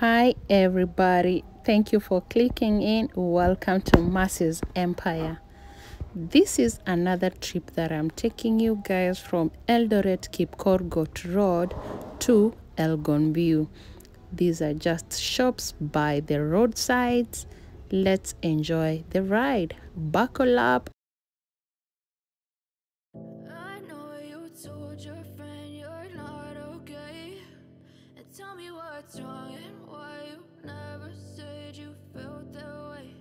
Hi, everybody. Thank you for clicking in. Welcome to Mercy's Empire. This is another trip that I'm taking you guys from Eldoret Kipkorgot Road to Elgon View. These are just shops by the roadsides. Let's enjoy the ride. Buckle up tell me what's wrong and why you never said you felt that way.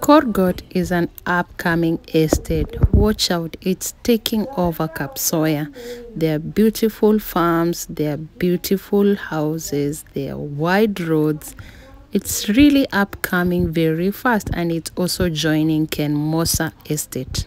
Korgot is an upcoming estate. Watch out, it's taking over Kapsoya. There are beautiful farms, there are beautiful houses, there are wide roads. It's really upcoming very fast and it's also joining Kenmosa Estate.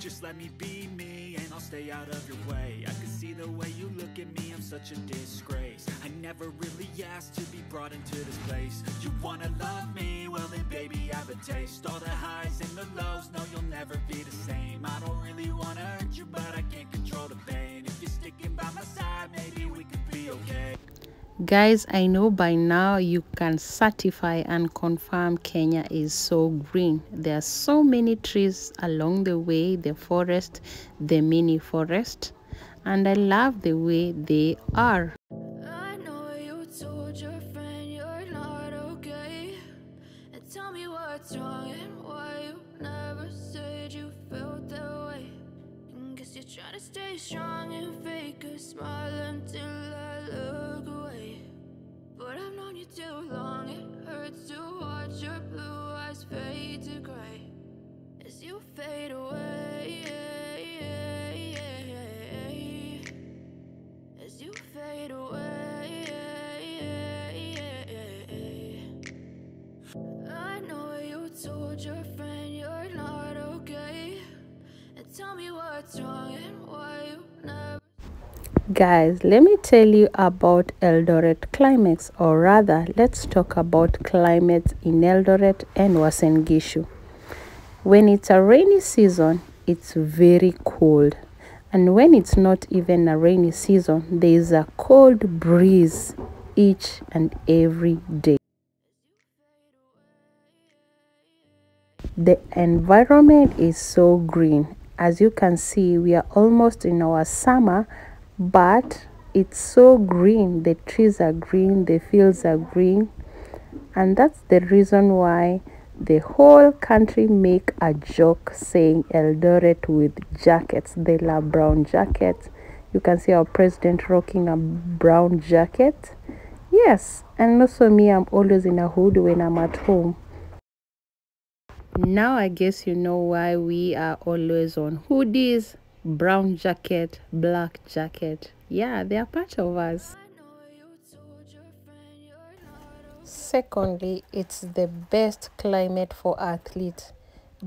Just let me be me and I'll stay out of your way. I can see the way you look at me, I'm such a disgrace. I never really asked to be brought into this place. You wanna love me? Well then baby I have a taste. All the highs and the lows, no you'll never be the same. I don't really wanna hurt you but I can't control the pain. If you're sticking by my side, maybe we Guys, I know by now you can certify and confirm Kenya is so green. There are so many trees along the way, the forest, the mini forest, and I love the way they are. Trying to stay strong and fake a smile until I've known you too long, Guys, let me tell you about Eldoret climates, or rather, let's talk about climate in Eldoret and Uasin Gishu. When it's a rainy season, it's very cold. And when it's not even a rainy season, there is a cold breeze each and every day. The environment is so green. As you can see, we are almost in our summer, but it's so green. The trees are green, the fields are green, and that's the reason why the whole country make a joke saying Eldoret with jackets. They love brown jackets. You can see our president rocking a brown jacket. Yes, and also me, I'm always in a hood when I'm at home. Now I guess you know why we are always on hoodies, brown jacket, black jacket. Yeah, they are part of us. Secondly, it's the best climate for athletes.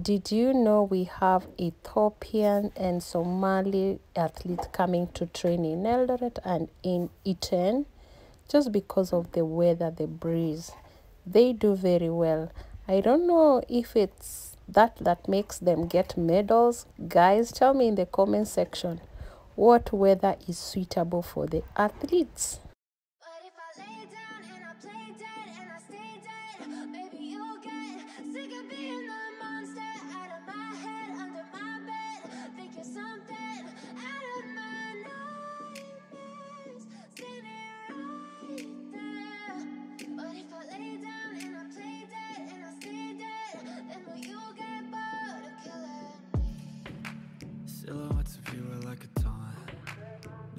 Did you know we have Ethiopian and Somali athletes coming to train in Eldoret and in Iten just because of the weather, the breeze? They do very well. I don't know if it's that that makes them get medals. Guys, tell me in the comment section what weather is suitable for the athletes.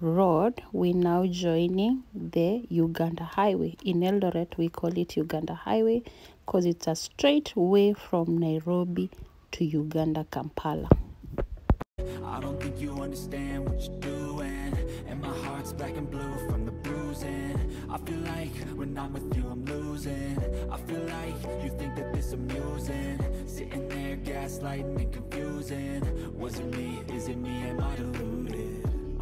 Road, we now joining the Uganda Highway. In Eldoret, we call it Uganda Highway because it's a straight way from Nairobi to Uganda, Kampala. I don't think you understand what you're doing And my heart's black and blue from the bruising I feel like when I'm with you I'm losing I feel like you think that this amusing Sitting there gaslighting and confusing Was it me? Is it me? Am I deluded?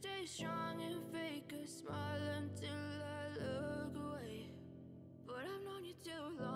stay strong and fake a smile until I look away. But I've known you too long,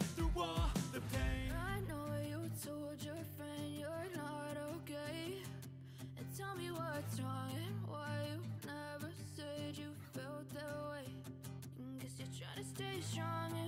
stay strong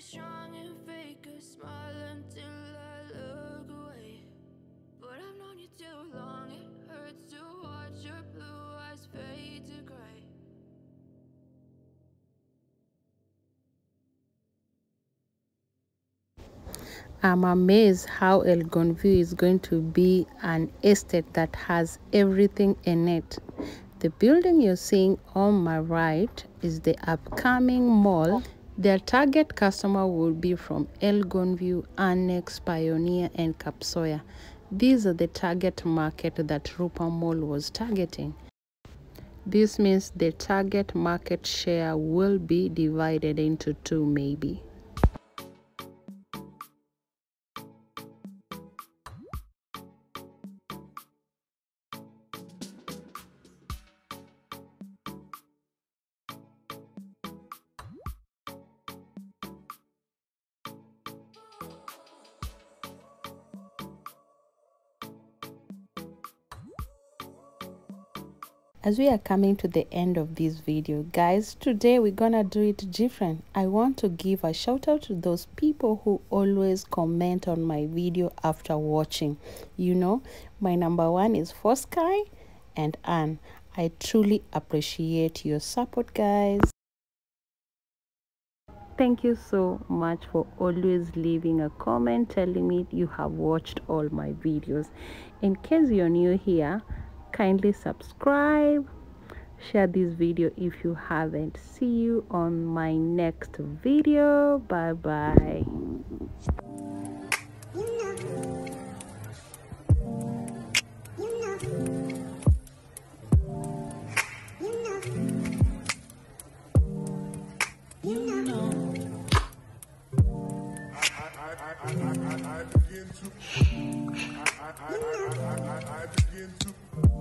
strong and fake a smile until I look away. But I've known you too long, it hurts to watch your blue eyes fade to gray. I'm amazed how Elgonview is going to be an estate that has everything in it. The building you're seeing on my right is the upcoming mall. Their target customer will be from Elgonview, Annex, Pioneer, and Kapsoya. These are the target market that Rupa Mall was targeting. This means the target market share will be divided into two, maybe. As we are coming to the end of this video guys today we're gonna do it different. I want to give a shout out to those people who always comment on my video after watching. You know my number one is for sky and anne i truly appreciate your support guys. Thank you so much for always leaving a comment telling me you have watched all my videos. In case you're new here kindly subscribe share this video if you haven't see you on my next video bye bye I, I, I, I begin to I, I, I, I, I, I begin to